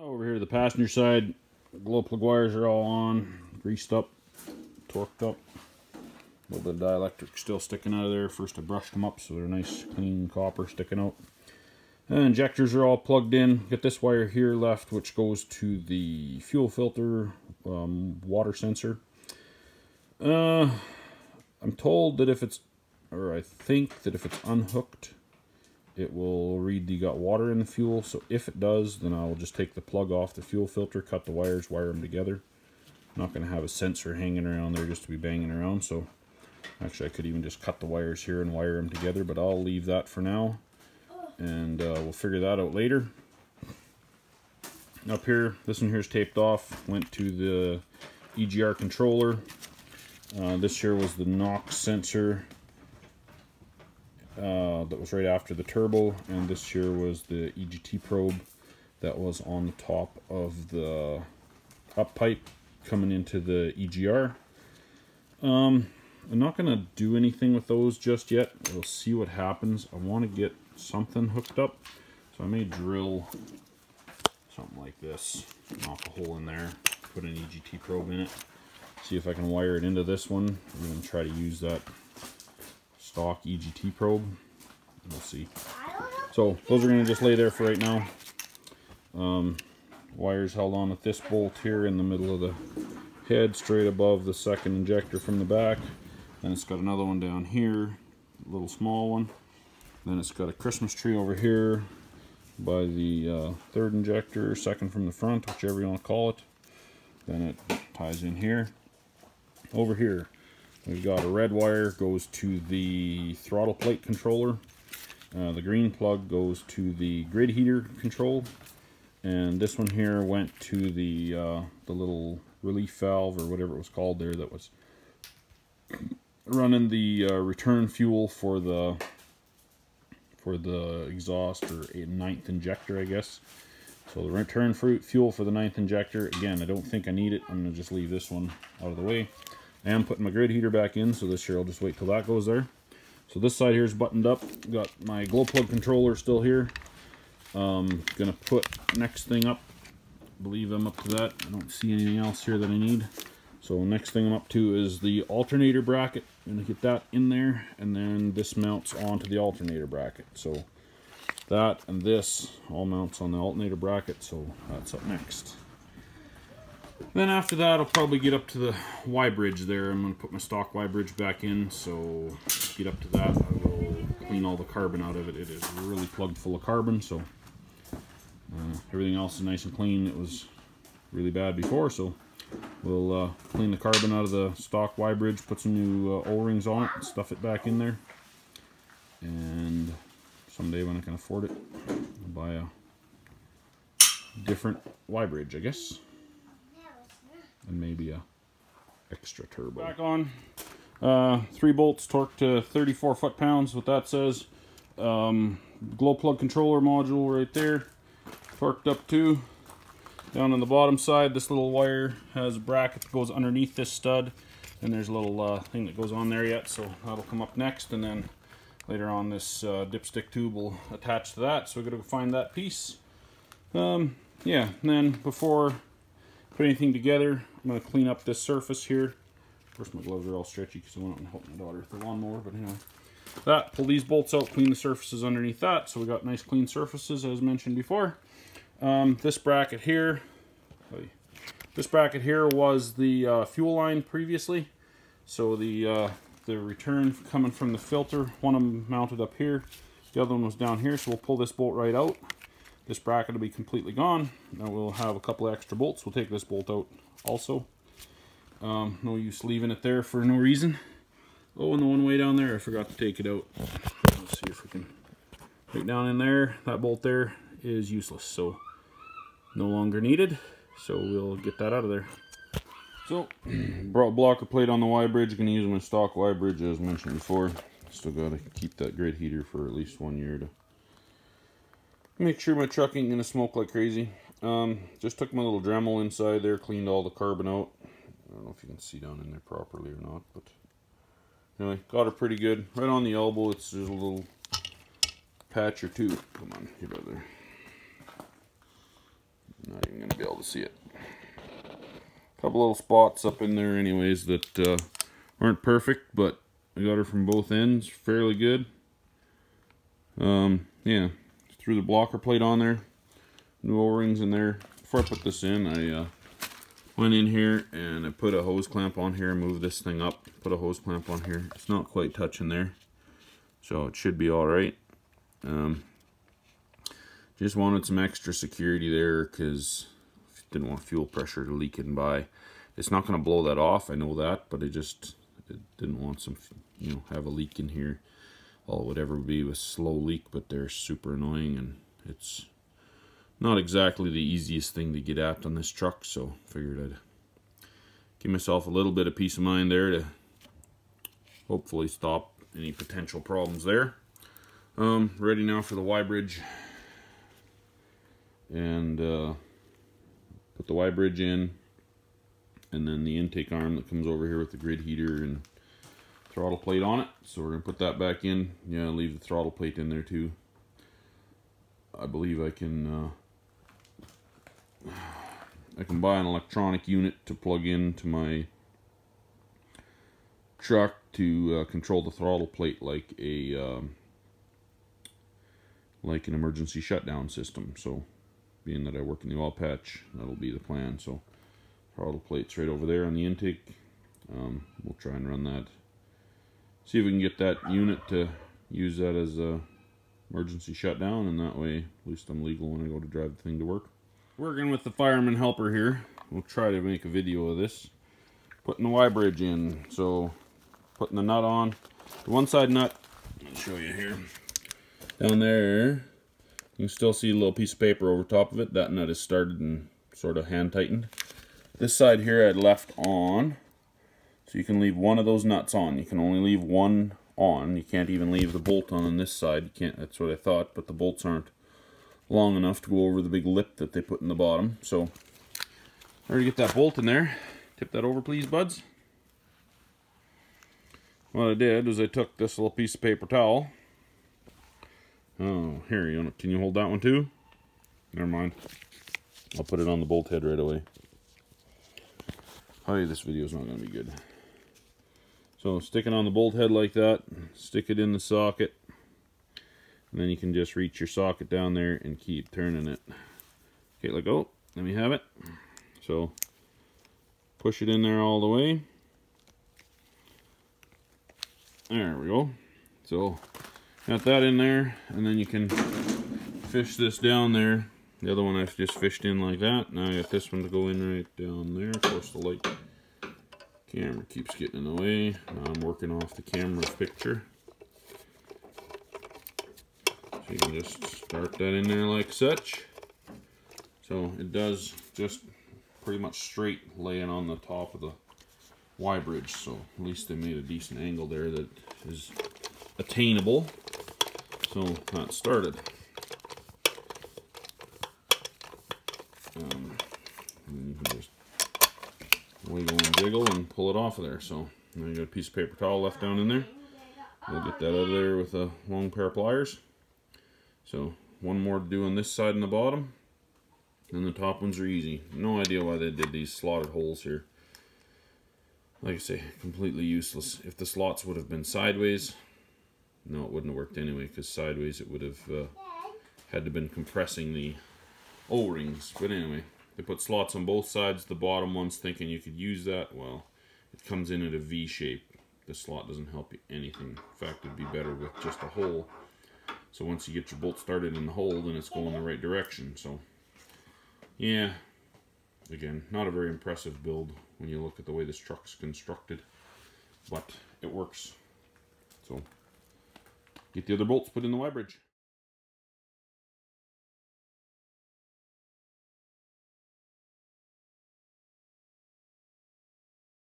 Over here to the passenger side, glow plug wires are all on, greased up, torqued up. A little bit of dielectric still sticking out of there. First I brushed them up so they're nice clean copper sticking out. And injectors are all plugged in. Get this wire here left which goes to the fuel filter um, water sensor. Uh, I'm told that if it's, or I think that if it's unhooked, it will read you got water in the fuel. So if it does, then I'll just take the plug off the fuel filter, cut the wires, wire them together. I'm not going to have a sensor hanging around there just to be banging around. So actually I could even just cut the wires here and wire them together, but I'll leave that for now. And uh, we'll figure that out later. Up here, this one here is taped off. Went to the EGR controller. Uh, this here was the NOx sensor uh, that was right after the turbo, and this here was the EGT probe that was on the top of the up pipe coming into the EGR. Um, I'm not going to do anything with those just yet. We'll see what happens. I want to get something hooked up, so I may drill something like this, knock a hole in there, put an EGT probe in it, see if I can wire it into this one, and try to use that stock EGT probe. We'll see. So those are going to just lay there for right now. Um, wires held on with this bolt here in the middle of the head, straight above the second injector from the back. Then it's got another one down here, a little small one. Then it's got a Christmas tree over here by the uh, third injector, second from the front, whichever you want to call it. Then it ties in here. Over here, We've got a red wire goes to the throttle plate controller. Uh, the green plug goes to the grid heater control. And this one here went to the, uh, the little relief valve or whatever it was called there that was running the uh, return fuel for the for the exhaust or ninth injector I guess. So the return fuel for the ninth injector, again I don't think I need it, I'm going to just leave this one out of the way. I am putting my grid heater back in, so this year I'll just wait till that goes there. So this side here is buttoned up. Got my glow plug controller still here. Um, gonna put next thing up. Believe I'm up to that. I don't see anything else here that I need. So next thing I'm up to is the alternator bracket. I'm gonna get that in there, and then this mounts onto the alternator bracket. So that and this all mounts on the alternator bracket. So that's up next. Then after that, I'll probably get up to the Y bridge there. I'm going to put my stock Y bridge back in. So get up to that, I will clean all the carbon out of it. It is really plugged full of carbon, so uh, everything else is nice and clean. It was really bad before, so we'll uh, clean the carbon out of the stock Y bridge, put some new uh, O-rings on it, stuff it back in there. And someday when I can afford it, I'll buy a different Y bridge, I guess and maybe a extra turbo. Back on. Uh, three bolts torqued to 34 foot-pounds, what that says. Um, glow plug controller module right there, torqued up to. Down on the bottom side, this little wire has a bracket that goes underneath this stud, and there's a little uh, thing that goes on there yet, so that'll come up next, and then later on this uh, dipstick tube will attach to that, so we gotta go find that piece. Um, yeah, and then before put anything together, I'm going to clean up this surface here. Of course, my gloves are all stretchy because I went out and helped my daughter with the lawnmower. But anyway, that, pull these bolts out, clean the surfaces underneath that. So we got nice clean surfaces as mentioned before. Um, this bracket here, this bracket here was the uh, fuel line previously. So the uh, the return coming from the filter, one of them mounted up here, the other one was down here. So we'll pull this bolt right out. This bracket will be completely gone. Now we'll have a couple extra bolts. We'll take this bolt out also. Um, no use leaving it there for no reason. Oh, and the one way down there, I forgot to take it out. Let's see if we can... Right down in there, that bolt there is useless, so no longer needed. So we'll get that out of there. So, brought blocker plate on the Y bridge. Gonna use my stock Y bridge as mentioned before. Still gotta keep that grid heater for at least one year to make sure my truck ain't gonna smoke like crazy. Um, just took my little Dremel inside there, cleaned all the carbon out. I don't know if you can see down in there properly or not, but anyway, got her pretty good. Right on the elbow, it's just a little patch or two. Come on, get out there. Not even going to be able to see it. A couple little spots up in there anyways that uh, aren't perfect, but I got her from both ends fairly good. Um, yeah, threw the blocker plate on there. New O-rings in there. Before I put this in, I uh, went in here and I put a hose clamp on here, moved this thing up, put a hose clamp on here. It's not quite touching there, so it should be all right. Um, just wanted some extra security there because didn't want fuel pressure to leak in by. It's not going to blow that off, I know that, but I just it didn't want some, you know, have a leak in here. All it would ever be was slow leak, but they're super annoying and it's not exactly the easiest thing to get at on this truck, so figured I'd give myself a little bit of peace of mind there to hopefully stop any potential problems there. Um, ready now for the Y-bridge. And uh, put the Y-bridge in. And then the intake arm that comes over here with the grid heater and throttle plate on it. So we're going to put that back in. Yeah, leave the throttle plate in there too. I believe I can... Uh, I can buy an electronic unit to plug into my truck to uh, control the throttle plate like a um, like an emergency shutdown system. So being that I work in the oil patch, that'll be the plan. So throttle plates right over there on the intake. Um, we'll try and run that. See if we can get that unit to use that as a emergency shutdown and that way at least I'm legal when I go to drive the thing to work. Working with the fireman helper here. We'll try to make a video of this. Putting the Y-bridge in. So putting the nut on. The one side nut, I'll show you here. Down there, you can still see a little piece of paper over top of it. That nut is started and sort of hand tightened. This side here I left on. So you can leave one of those nuts on. You can only leave one on. You can't even leave the bolt on on this side. You can't. That's what I thought, but the bolts aren't long enough to go over the big lip that they put in the bottom. So, in order to get that bolt in there, tip that over, please, buds. What I did is I took this little piece of paper towel. Oh, here, you can you hold that one too? Never mind. I'll put it on the bolt head right away. Oh, this video is not going to be good. So stick it on the bolt head like that, stick it in the socket, and then you can just reach your socket down there and keep turning it. Okay, let go. Let me have it. So push it in there all the way. There we go. So got that in there, and then you can fish this down there. The other one I've just fished in like that. Now I got this one to go in right down there. Of course, the light camera keeps getting in the way. Now I'm working off the camera picture. So you can just start that in there like such. So it does just pretty much straight laying on the top of the Y bridge. So at least they made a decent angle there that is attainable. So that started. Um, and you can just wiggle jiggle and pull it off of there. So now you got a piece of paper towel left down in there. We'll get that out of there with a long pair of pliers. So one more to do on this side and the bottom. And the top ones are easy. No idea why they did these slotted holes here. Like I say, completely useless. If the slots would have been sideways, no, it wouldn't have worked anyway, because sideways it would have uh, had to been compressing the O-rings. But anyway, they put slots on both sides. The bottom one's thinking you could use that. Well, it comes in at a V shape. The slot doesn't help you anything. In fact, it'd be better with just a hole. So once you get your bolt started in the hole, then it's going the right direction. So, yeah, again, not a very impressive build when you look at the way this truck's constructed. But it works. So, get the other bolts put in the Y bridge.